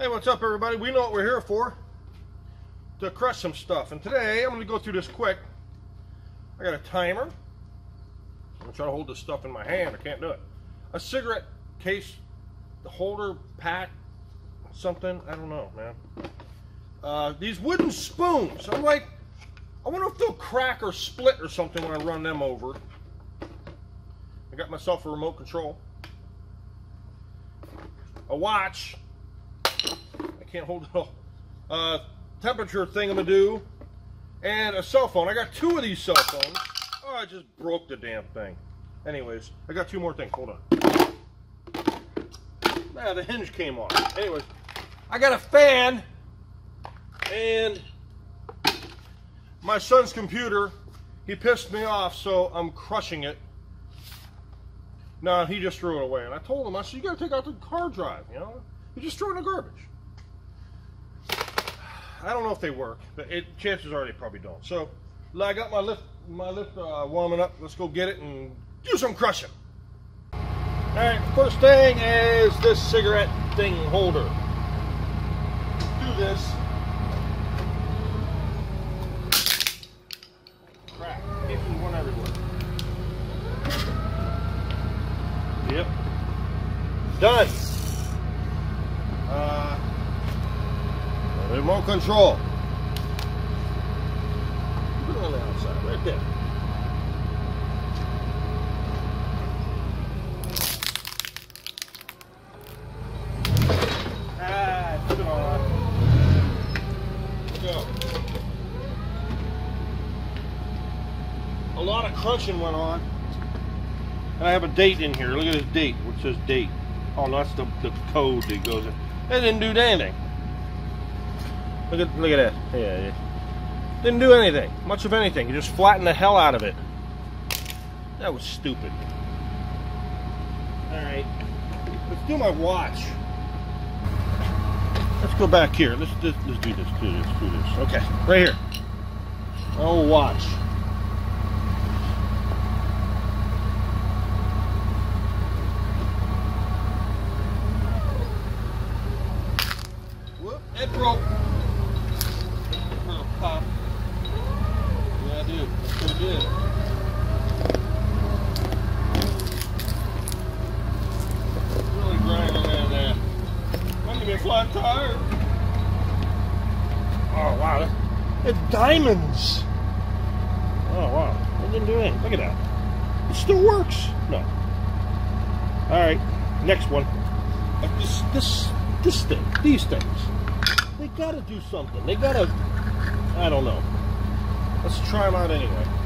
Hey, what's up, everybody? We know what we're here for to crush some stuff. And today, I'm to go through this quick. I got a timer. I'm to try to hold this stuff in my hand. I can't do it. A cigarette case, the holder, pack, something. I don't know, man. Uh, these wooden spoons. I'm like, I wonder if they'll crack or split or something when I run them over. I got myself a remote control. A watch can't hold it all. Uh, temperature thing I'm gonna do, and a cell phone. I got two of these cell phones. Oh, I just broke the damn thing. Anyways, I got two more things. Hold on. Ah, the hinge came off. Anyways, I got a fan and my son's computer. He pissed me off, so I'm crushing it. No, he just threw it away. And I told him, I said, you gotta take out the hard drive, you know? He just threw it in the garbage. I don't know if they work, but it, chances are they probably don't. So I got my lift, my lift uh, warming up. Let's go get it and do some crushing. All right, first thing is this cigarette thing holder. Do this. Crap, pieces one everywhere. Yep. Done. Remote control. Put it on the outside, right there. Ah, put it on. Go. A lot of crunching went on. And I have a date in here. Look at this date, which says date. Oh, no, that's the, the code that goes in. It didn't do anything. Look at look at that. Yeah, yeah. Didn't do anything. Much of anything. You just flattened the hell out of it. That was stupid. Alright. Let's do my watch. Let's go back here. Let's, let's, let's do this, do this, do this. Okay, right here. Oh, watch. Whoop, it broke. good. Really grinding in there. Might be a flat tire. Oh wow, it's diamonds. Oh wow, it didn't do anything. Look at that. It still works. No. All right, next one. This, this, this thing, these things. They gotta do something. They gotta. I don't know. Let's try them out anyway.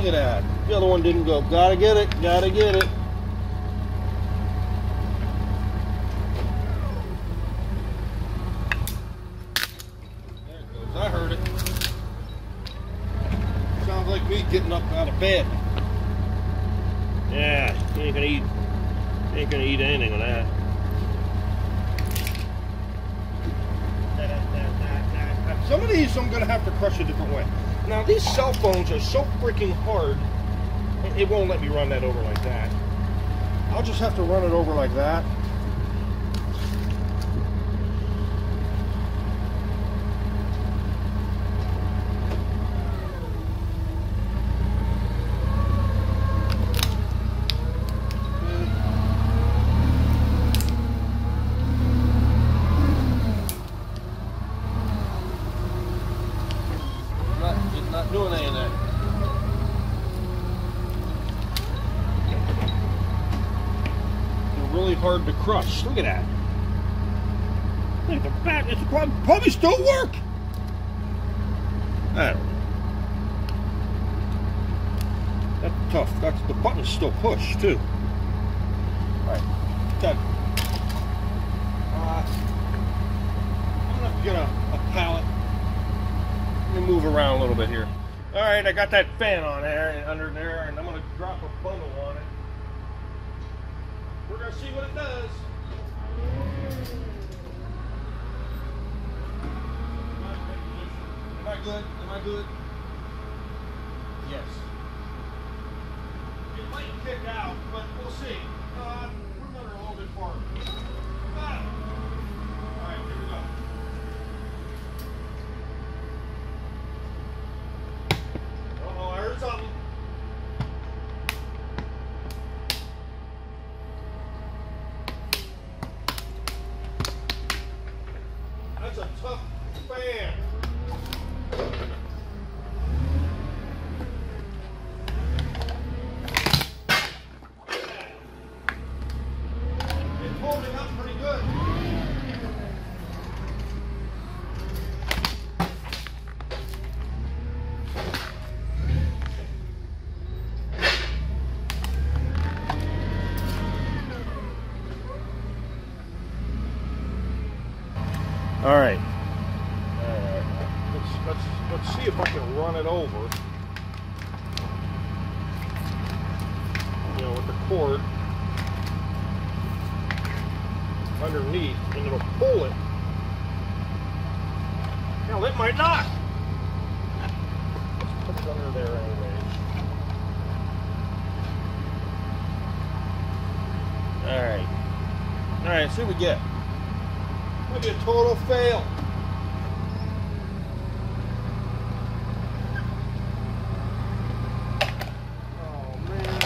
Look at that. The other one didn't go. Gotta get it. Gotta get it. There it goes. I heard it. Sounds like me getting up out of bed. Yeah, you ain't gonna eat. You ain't gonna eat anything with that. Some of these I'm gonna have to crush a different way. Now these cell phones are so freaking hard, it won't let me run that over like that. I'll just have to run it over like that. doing any of that. They're really hard to crush. Look at that. Look at the back. It's probably, probably still work. I don't know. That's tough. That's the button's still pushed too. All right, done. Uh, I'm gonna get a, a pallet. Let me move around a little bit here. All right, I got that fan on there under there, and I'm gonna drop a bundle on it. Gonna see what it does. Am I good? Am I good? Yes. It might kick out, but we'll see. Uh, we're going a little bit farther. Ah. All right, here we go. Uh-oh, I heard something. That's a tough fan. It's holding up pretty good. All right. Let's let's see if I can run it over. You know, with the cord underneath, and it'll pull it. Hell, it might not. Let's put it under there anyways. All right. All right. See what we get. Might be a total fail. Oh man.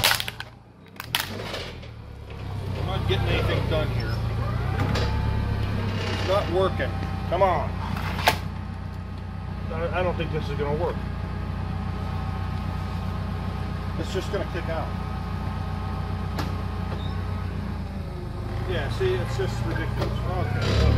I'm not getting anything done here. It's not working. Come on. I, I don't think this is gonna work. It's just gonna kick out. Yeah, see, it's just ridiculous. Okay.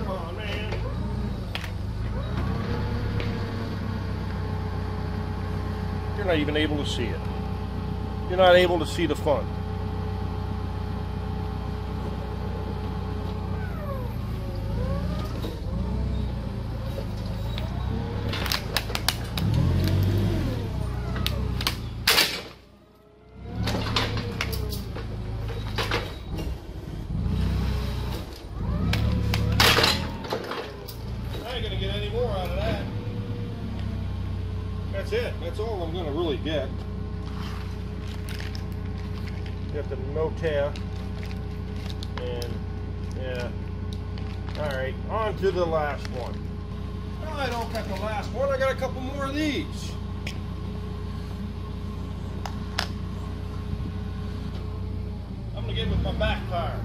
Come on, man. You're not even able to see it. You're not able to see the fun. I ain't gonna get any more out of that. That's it. That's all Get. Got the Notea. And yeah. Alright, on to the last one. No, I don't got the last one. I got a couple more of these. I'm gonna get with my back tire.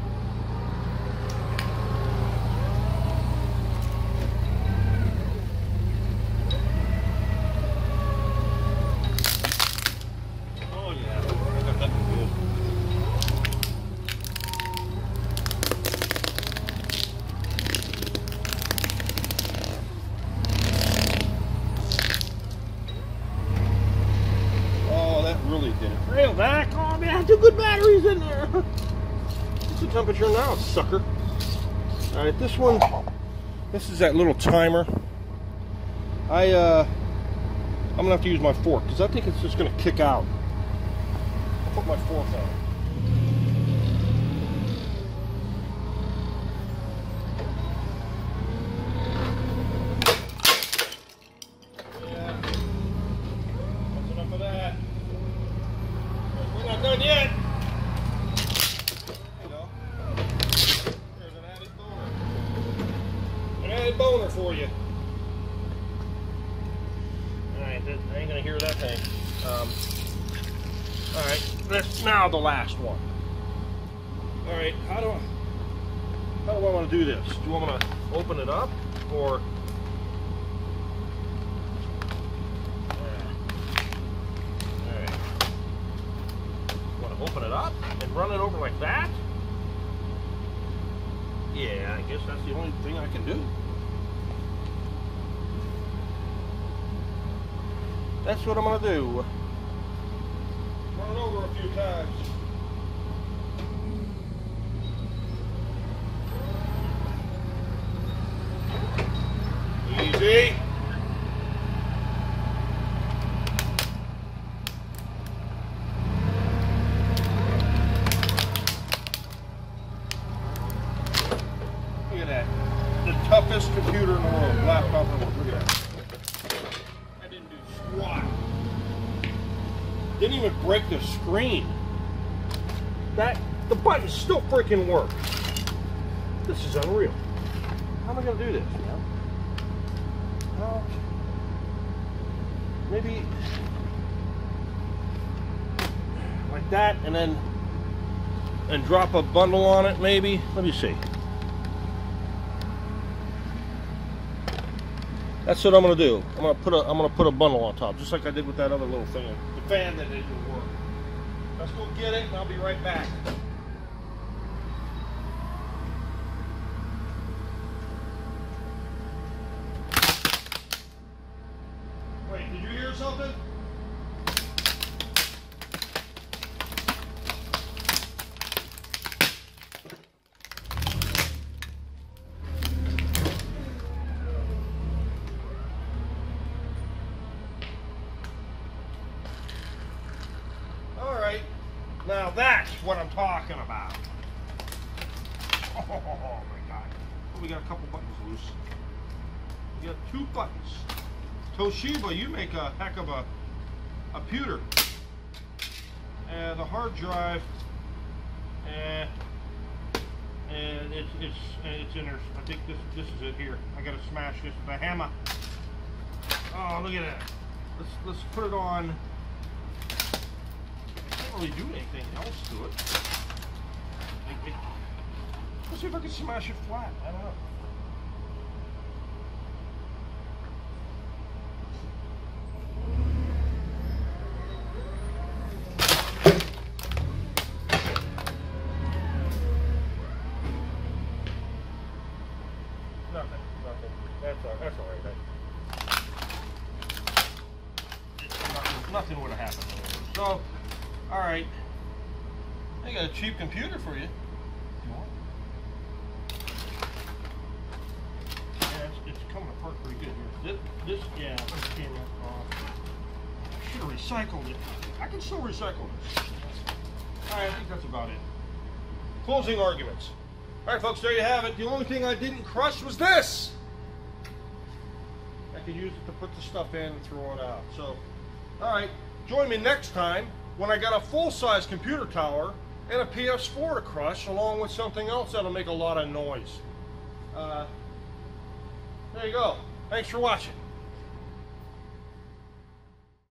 Oh yeah, I got that one good. Oh, that really did it. Rail back. Oh man, two good batteries in there. What's the temperature now, sucker? All right, this one. This is that little timer. I uh, I'm gonna have to use my fork because I think it's just gonna kick out. I'll put my fork on. Yeah. That's enough of that. We're not done yet. You know, there's an added boner. An boner for you. Alright, I ain't gonna hear that thing. Um, Alright, that's now the last one. Alright, how do I How do I want to do this? Do I want to open it up or? Open it up and run it over like that? Yeah, I guess that's the only thing I can do. That's what I'm gonna do. Run over a few times. Easy. Look at that. The toughest computer in the world, laptop in the world. Look at that. I didn't do squat. Didn't even break the screen. That the buttons still freaking work. This is unreal. How am I gonna do this? Well, maybe like that, and then and drop a bundle on it, maybe. Let me see. That's what I'm gonna do. I'm gonna put a I'm gonna put a bundle on top, just like I did with that other little thing, fan that didn't work. Let's go get it, and I'll be right back. Wait, did you hear something? All right, now that's what I'm talking about. Oh my God! Oh, we got a couple buttons loose. We got two buttons. Toshiba, you make a heck of a, a pewter. And the hard drive, eh, and it's it's it's in there. I think this this is it here. I gotta smash this with a hammer. Oh, look at that. Let's let's put it on. Really do anything else to it. Like, it- Let's see if I can smash it flat. I don't know. Nothing, nothing. That's all, that's all right. That- Nothing, nothing would have happened. So, all right. I got a cheap computer for you. You want? Yeah, it's, it's coming apart pretty good here. This, this yeah, off. I should have recycled it. I can still recycle this. All right, I think that's about it. Closing arguments. All right, folks, there you have it. The only thing I didn't crush was this. I could use it to put the stuff in and throw it out. So, all right, join me next time when I got a full-size computer tower and a PS4 to crush, along with something else that'll make a lot of noise. Uh, there you go. Thanks for watching.